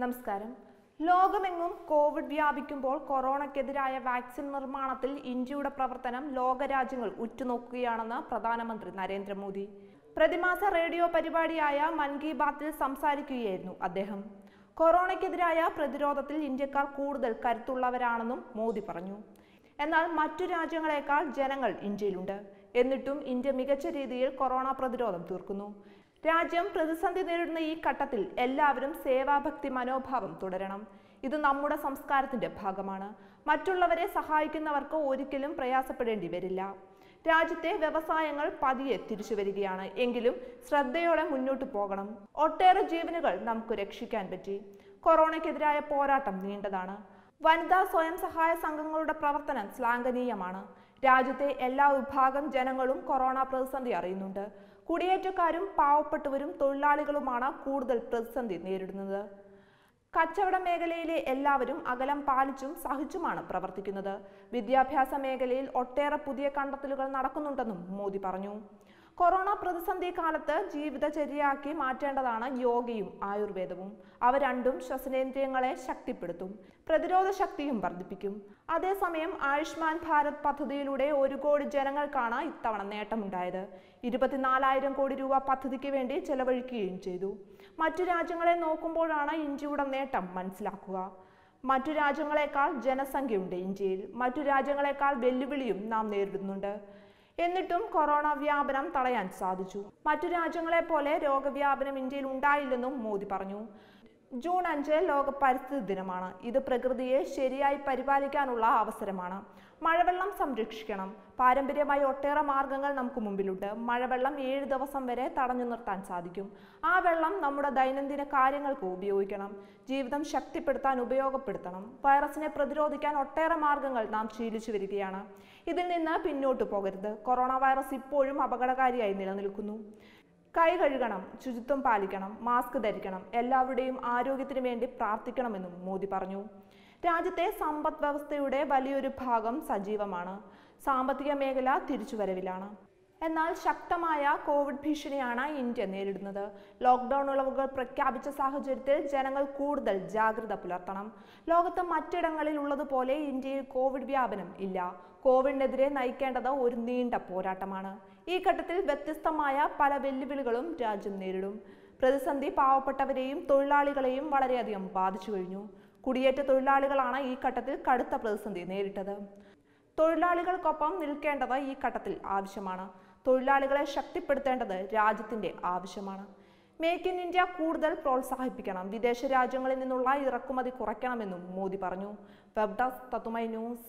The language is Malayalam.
നമസ്കാരം. ലോകമെങ്ങും കോവിഡ് വ്യാപിക്കുമ്പോൾ കൊറോണയ്ക്കെതിരായ വാക്സിൻ നിർമ്മാണത്തിൽ ഇന്ത്യയുടെ പ്രവർത്തനം ലോകരാജ്യങ്ങൾ ഉറ്റുനോക്കുകയാണെന്ന് പ്രധാനമന്ത്രി നരേന്ദ്രമോദി. പ്രതിമാസ റേഡിയോ പരിപാടിയായ മൻ കി ബാത്തിൽ സംസാരിക്കുകയായിരുന്നു അദ്ദേഹം. കൊറോണയ്ക്കെതിരായ പ്രതിരോധത്തിൽ ഇന്ത്യക്കാർ കൂടുതൽ കരുത്തുള്ളവരാണെന്നും മോദി പറഞ്ഞു. എന്നാൽ മറ്റു രാജ്യങ്ങളെക്കാൾ ജനങ്ങൾ ഇന്ത്യയിലുണ്ട്. എന്നിട്ടും ഇന്ത്യ മികച്ച രീതിയിൽ കൊറോണ പ്രതിരോധം തീർക്കുന്നു. രാജ്യം പ്രതിസന്ധി നേരിടുന്ന ഈ ഘട്ടത്തിൽ എല്ലാവരും സേവാഭക്തി മനോഭാവം തുടരണം. ഇത് നമ്മുടെ സംസ്കാരത്തിന്റെ ഭാഗമാണ്. മറ്റുള്ളവരെ സഹായിക്കുന്നവർക്ക് ഒരിക്കലും പ്രയാസപ്പെടേണ്ടി വരില്ല. രാജ്യത്തെ വ്യവസായങ്ങൾ പതിയെ തിരിച്ചു വരികയാണ്. എങ്കിലും ശ്രദ്ധയോടെ മുന്നോട്ട് പോകണം. ഒട്ടേറെ ജീവനുകൾ നമുക്ക് രക്ഷിക്കാൻ പറ്റി. കൊറോണയ്ക്കെതിരായ പോരാട്ടം നീണ്ടതാണ്. വനിതാ സ്വയം സഹായ സംഘങ്ങളുടെ പ്രവർത്തനം ശ്ലാഘനീയമാണ്. രാജ്യത്തെ എല്ലാ വിഭാഗം ജനങ്ങളും കൊറോണ പ്രതിസന്ധി അറിയുന്നുണ്ട്. കുടിയേറ്റക്കാരും പാവപ്പെട്ടവരും തൊഴിലാളികളുമാണ് കൂടുതൽ പ്രതിസന്ധി നേരിടുന്നത്. കച്ചവട മേഖലയിലെ എല്ലാവരും അകലം പാലിച്ചും സഹിച്ചുമാണ് പ്രവർത്തിക്കുന്നത്. വിദ്യാഭ്യാസ മേഖലയിൽ ഒട്ടേറെ പുതിയ കണ്ടെത്തലുകൾ നടക്കുന്നുണ്ടെന്നും മോദി പറഞ്ഞു. കൊറോണ പ്രതിസന്ധി കാലത്ത് ജീവിതചര്യയാക്കി മാറ്റേണ്ടതാണ് യോഗയും ആയുർവേദവും. അവ രണ്ടും ശ്വസനേന്ദ്രിയങ്ങളെ ശക്തിപ്പെടുത്തും പ്രതിരോധ ശക്തിയും വർദ്ധിപ്പിക്കും. അതേസമയം ആയുഷ്മാൻ ഭാരത് പദ്ധതിയിലൂടെ ഒരു കോടി ജനങ്ങൾക്കാണ് ഇത്തവണ നേട്ടമുണ്ടായത്. ഇരുപത്തിനാലായിരം കോടി രൂപ പദ്ധതിക്ക് വേണ്ടി ചെലവഴിക്കുകയും ചെയ്തു. മറ്റു രാജ്യങ്ങളെ നോക്കുമ്പോഴാണ് ഇന്ത്യയുടെ നേട്ടം മനസ്സിലാക്കുക. മറ്റു രാജ്യങ്ങളെക്കാൾ ജനസംഖ്യയുണ്ട് ഇന്ത്യയിൽ. മറ്റു രാജ്യങ്ങളെക്കാൾ വെല്ലുവിളിയും നാം നേരിടുന്നുണ്ട്. എന്നിട്ടും കൊറോണ വ്യാപനം തടയാൻ സാധിച്ചു. മറ്റു രാജ്യങ്ങളെ പോലെ രോഗവ്യാപനം ഇന്ത്യയിൽ ഉണ്ടായില്ലെന്നും മോദി പറഞ്ഞു. ജൂൺ അഞ്ച് ലോക പരിസ്ഥിതി ദിനമാണ്. ഇത് പ്രകൃതിയെ ശരിയായി പരിപാലിക്കാനുള്ള അവസരമാണ്. മഴവെള്ളം സംരക്ഷിക്കണം. പാരമ്പര്യമായി ഒട്ടേറെ മാർഗങ്ങൾ നമുക്ക് മുമ്പിലുണ്ട്. മഴവെള്ളം ഏഴ് ദിവസം വരെ തടഞ്ഞു നിർത്താൻ സാധിക്കും. ആ വെള്ളം നമ്മുടെ ദൈനംദിന കാര്യങ്ങൾക്ക് ഉപയോഗിക്കണം. ജീവിതം ശക്തിപ്പെടുത്താൻ ഉപയോഗപ്പെടുത്തണം. വൈറസിനെ പ്രതിരോധിക്കാൻ ഒട്ടേറെ മാർഗങ്ങൾ നാം ശീലിച്ചു വരികയാണ്. ഇതിൽ നിന്ന് പിന്നോട്ട് പോകരുത്. കൊറോണ വൈറസ് ഇപ്പോഴും അപകടകാരിയായി നിലനിൽക്കുന്നു. കൈ കഴുകണം ശുചിത്വം പാലിക്കണം മാസ്ക് ധരിക്കണം എല്ലാവരുടെയും ആരോഗ്യത്തിന് വേണ്ടി പ്രാർത്ഥിക്കണമെന്നും മോദി പറഞ്ഞു. രാജ്യത്തെ സമ്പദ് വ്യവസ്ഥയുടെ വലിയൊരു ഭാഗം സജീവമാണ്. സാമ്പത്തിക മേഖല തിരിച്ചുവരവിലാണ്. എന്നാൽ ശക്തമായ കോവിഡ് ഭീഷണിയാണ് ഇന്ത്യ നേരിടുന്നത്. ലോക്ക്ഡൌൺ ഇളവുകൾ പ്രഖ്യാപിച്ച സാഹചര്യത്തിൽ ജനങ്ങൾ കൂടുതൽ ജാഗ്രത പുലർത്തണം. ലോകത്ത് മറ്റിടങ്ങളിൽ ഉള്ളതുപോലെ ഇന്ത്യയിൽ കോവിഡ് വ്യാപനം ഇല്ല. കോവിഡിനെതിരെ നയിക്കേണ്ടത് ഒരു നീണ്ട പോരാട്ടമാണ്. ഈ ഘട്ടത്തിൽ വ്യത്യസ്തമായ പല വെല്ലുവിളികളും രാജ്യം നേരിടും. പ്രതിസന്ധി പാവപ്പെട്ടവരെയും തൊഴിലാളികളെയും വളരെയധികം ബാധിച്ചു കഴിഞ്ഞു. കുടിയേറ്റ തൊഴിലാളികളാണ് ഈ ഘട്ടത്തിൽ കടുത്ത പ്രതിസന്ധി നേരിട്ടത്. തൊഴിലാളികൾക്കൊപ്പം നിൽക്കേണ്ടത് ഈ ഘട്ടത്തിൽ ആവശ്യമാണ്. തൊഴിലാളികളെ ശക്തിപ്പെടുത്തേണ്ടത് രാജ്യത്തിന്റെ ആവശ്യമാണ്. മേക്ക് ഇൻ ഇന്ത്യ കൂടുതൽ പ്രോത്സാഹിപ്പിക്കണം. വിദേശ രാജ്യങ്ങളിൽ നിന്നുള്ള ഇറക്കുമതി കുറയ്ക്കണമെന്നും മോദി പറഞ്ഞു. വെബ് തത്തുമൈ ന്യൂസ്